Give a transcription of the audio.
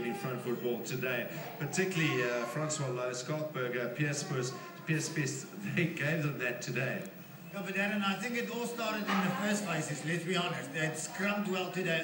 In front football today, particularly uh, Francois Louw, Skalkberger, uh, Pierre Spurs, Pierre They gave them that today. Yeah, but Darren, I think it all started in the first phases, let's be honest. They scrummed well today.